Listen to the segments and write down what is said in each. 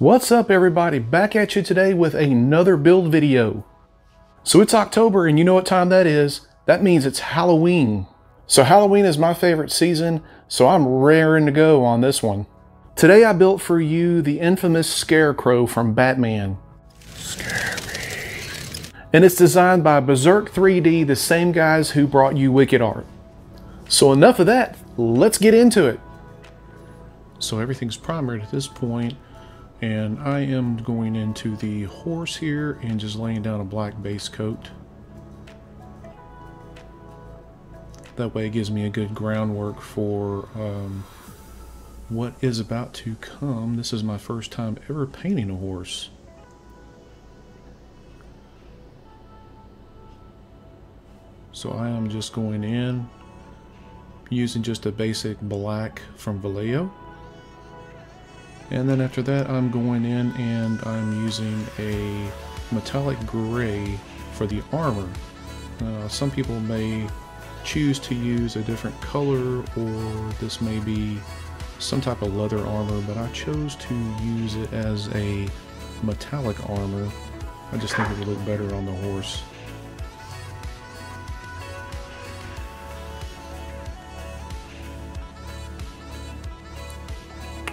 What's up everybody? Back at you today with another build video. So it's October and you know what time that is. That means it's Halloween. So Halloween is my favorite season, so I'm raring to go on this one. Today I built for you the infamous Scarecrow from Batman. Scare me. And it's designed by Berserk 3D, the same guys who brought you Wicked Art. So enough of that, let's get into it. So everything's primed at this point and I am going into the horse here and just laying down a black base coat. That way it gives me a good groundwork for um, what is about to come. This is my first time ever painting a horse. So I am just going in using just a basic black from Vallejo. And then after that, I'm going in and I'm using a metallic gray for the armor. Uh, some people may choose to use a different color or this may be some type of leather armor, but I chose to use it as a metallic armor. I just think it would look better on the horse.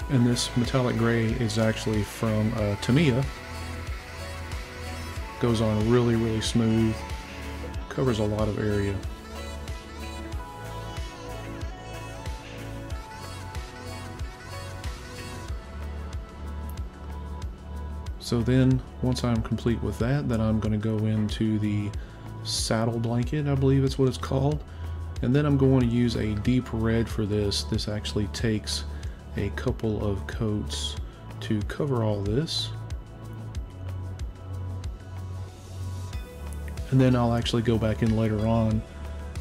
And this metallic gray is actually from uh, Tamiya. Goes on really, really smooth, covers a lot of area. So then, once I'm complete with that, then I'm going to go into the saddle blanket, I believe it's what it's called. And then I'm going to use a deep red for this. This actually takes a couple of coats to cover all this. And then I'll actually go back in later on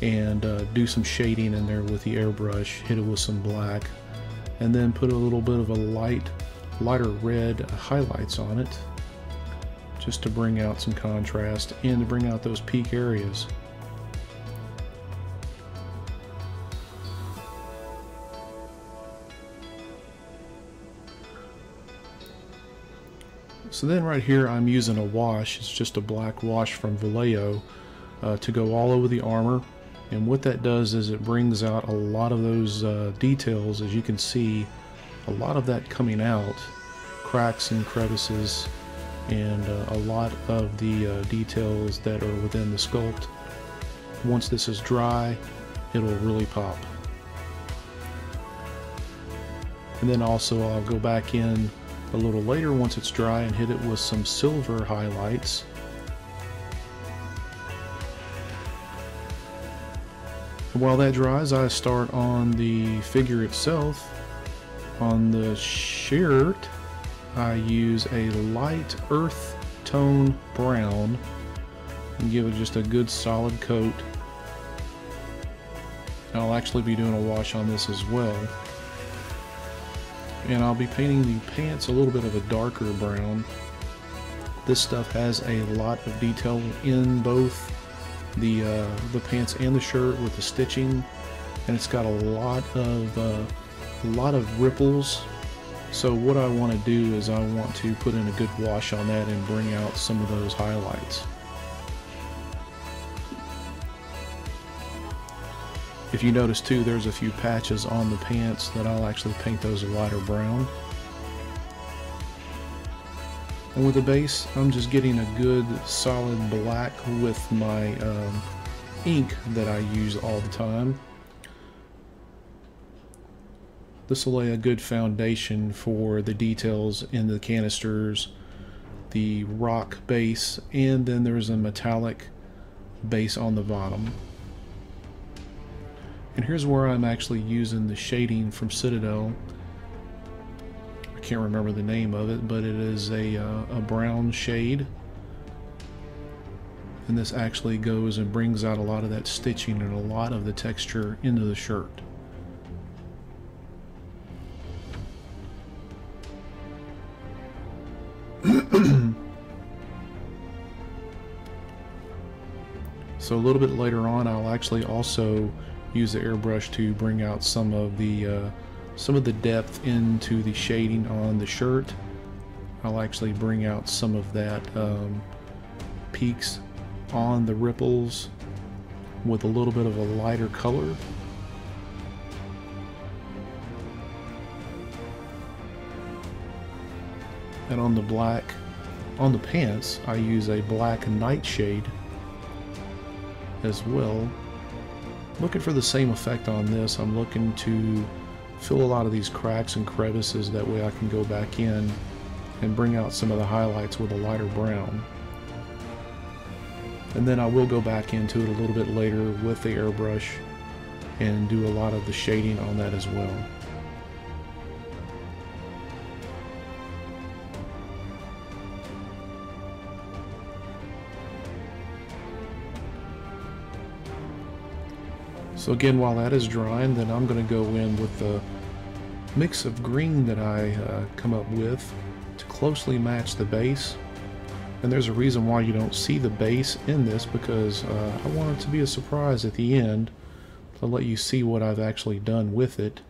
and uh, do some shading in there with the airbrush, hit it with some black, and then put a little bit of a light, lighter red highlights on it just to bring out some contrast and to bring out those peak areas. So then right here I'm using a wash, it's just a black wash from Vallejo uh, to go all over the armor. And what that does is it brings out a lot of those uh, details, as you can see, a lot of that coming out, cracks and crevices, and uh, a lot of the uh, details that are within the sculpt. Once this is dry, it'll really pop. And then also I'll go back in a little later once it's dry and hit it with some silver highlights. while that dries, I start on the figure itself. On the shirt, I use a light earth tone brown and give it just a good solid coat. I'll actually be doing a wash on this as well and I'll be painting the pants a little bit of a darker brown. This stuff has a lot of detail in both the uh, the pants and the shirt with the stitching, and it's got a lot of uh, a lot of ripples. So what I want to do is I want to put in a good wash on that and bring out some of those highlights. If you notice too, there's a few patches on the pants that I'll actually paint those a lighter brown. And with the base, I'm just getting a good solid black with my um, ink that I use all the time. This will lay a good foundation for the details in the canisters, the rock base, and then there's a metallic base on the bottom. And here's where I'm actually using the shading from Citadel. I can't remember the name of it, but it is a, uh, a brown shade. And this actually goes and brings out a lot of that stitching and a lot of the texture into the shirt. so a little bit later on I'll actually also use the airbrush to bring out some of the uh, some of the depth into the shading on the shirt. I'll actually bring out some of that um, peaks on the ripples with a little bit of a lighter color. And on the black, on the pants, I use a black nightshade as well. Looking for the same effect on this, I'm looking to fill a lot of these cracks and crevices, that way I can go back in and bring out some of the highlights with a lighter brown. And then I will go back into it a little bit later with the airbrush and do a lot of the shading on that as well. So again, while that is drying, then I'm going to go in with the mix of green that I uh, come up with to closely match the base. And there's a reason why you don't see the base in this because uh, I want it to be a surprise at the end to let you see what I've actually done with it.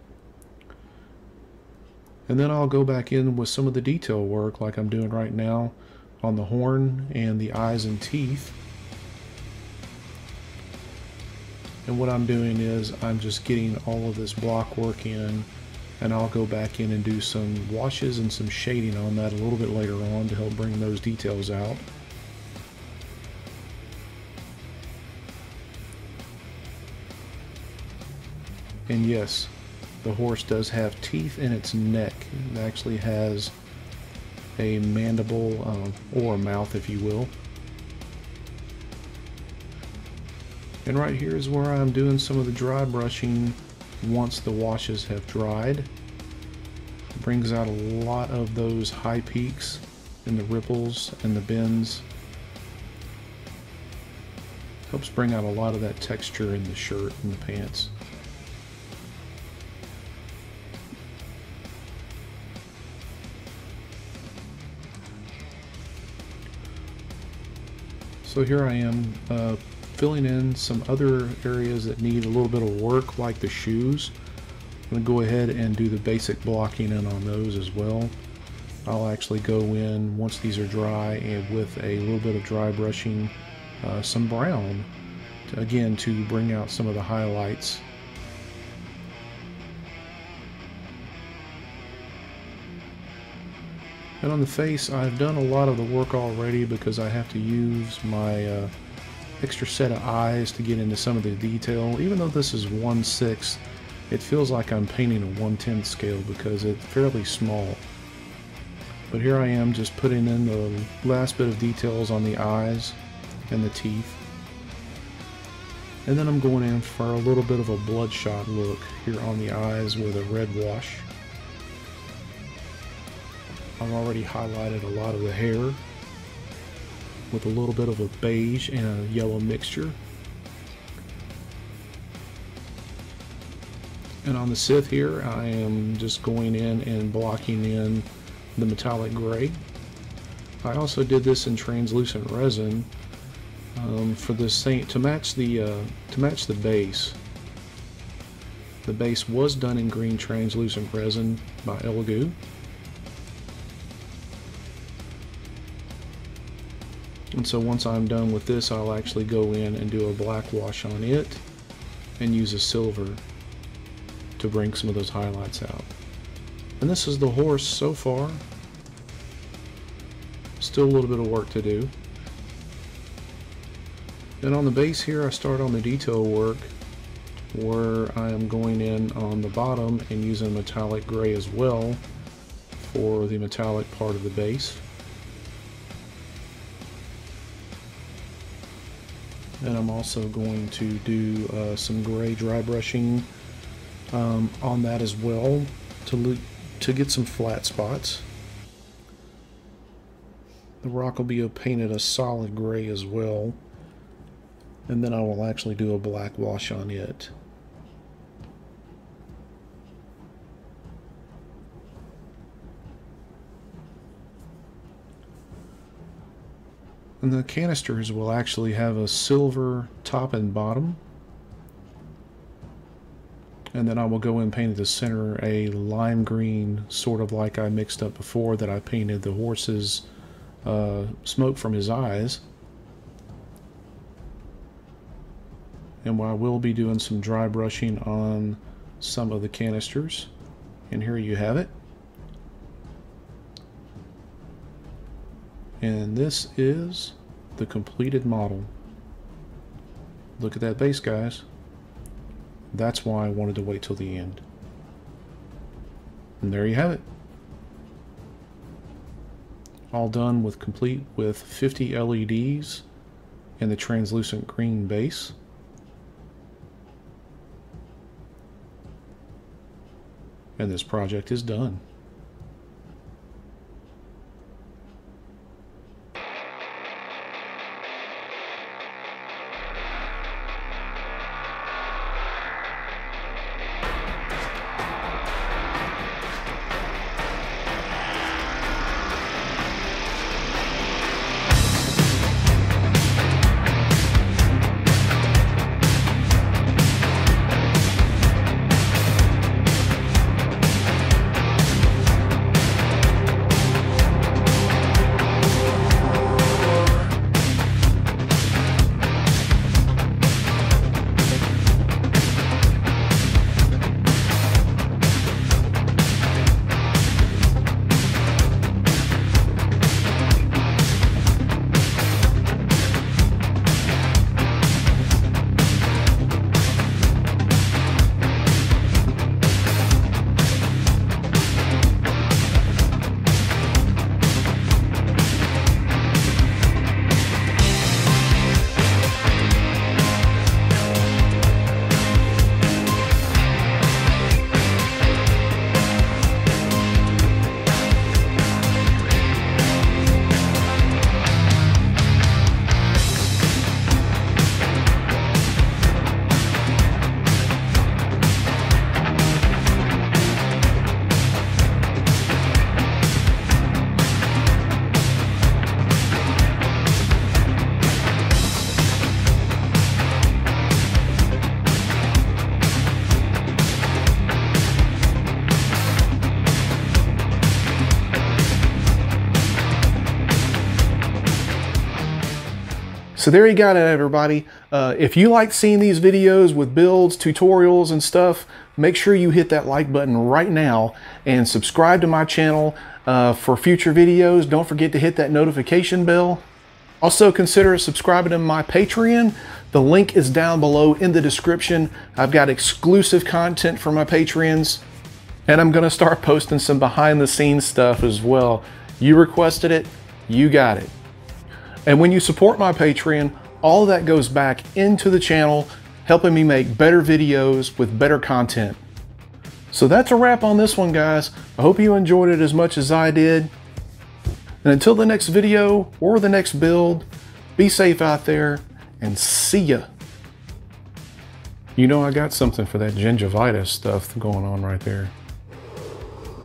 And then I'll go back in with some of the detail work like I'm doing right now on the horn and the eyes and teeth. And what I'm doing is I'm just getting all of this block work in and I'll go back in and do some washes and some shading on that a little bit later on to help bring those details out. And yes, the horse does have teeth in its neck. It actually has a mandible um, or a mouth if you will. And right here is where I'm doing some of the dry brushing once the washes have dried. It brings out a lot of those high peaks and the ripples and the bends. Helps bring out a lot of that texture in the shirt and the pants. So here I am uh, filling in some other areas that need a little bit of work like the shoes. I'm going to go ahead and do the basic blocking in on those as well. I'll actually go in once these are dry and with a little bit of dry brushing uh, some brown to, again to bring out some of the highlights And on the face, I've done a lot of the work already because I have to use my uh, extra set of eyes to get into some of the detail. Even though this is 1 6 it feels like I'm painting a 1 10 scale because it's fairly small. But here I am just putting in the last bit of details on the eyes and the teeth. And then I'm going in for a little bit of a bloodshot look here on the eyes with a red wash. I've already highlighted a lot of the hair with a little bit of a beige and a yellow mixture. And on the scythe here, I am just going in and blocking in the metallic gray. I also did this in translucent resin um, for the same to match the uh, to match the base. The base was done in green translucent resin by Elegoo. And so once I'm done with this, I'll actually go in and do a black wash on it and use a silver to bring some of those highlights out. And this is the horse so far. Still a little bit of work to do. And on the base here, I start on the detail work where I am going in on the bottom and using metallic gray as well for the metallic part of the base. And I'm also going to do uh, some gray dry brushing um, on that as well to, to get some flat spots. The rock will be painted a solid gray as well and then I will actually do a black wash on it. And the canisters will actually have a silver top and bottom. And then I will go and paint the center a lime green, sort of like I mixed up before that I painted the horse's uh, smoke from his eyes. And I will be doing some dry brushing on some of the canisters. And here you have it. And this is the completed model. Look at that base, guys. That's why I wanted to wait till the end. And there you have it. All done with complete with 50 LEDs and the translucent green base. And this project is done. So there you got it, everybody. Uh, if you like seeing these videos with builds, tutorials, and stuff, make sure you hit that like button right now and subscribe to my channel uh, for future videos. Don't forget to hit that notification bell. Also consider subscribing to my Patreon. The link is down below in the description. I've got exclusive content for my Patreons and I'm gonna start posting some behind the scenes stuff as well. You requested it, you got it. And when you support my Patreon, all that goes back into the channel, helping me make better videos with better content. So that's a wrap on this one, guys. I hope you enjoyed it as much as I did. And until the next video or the next build, be safe out there and see ya. You know I got something for that gingivitis stuff going on right there.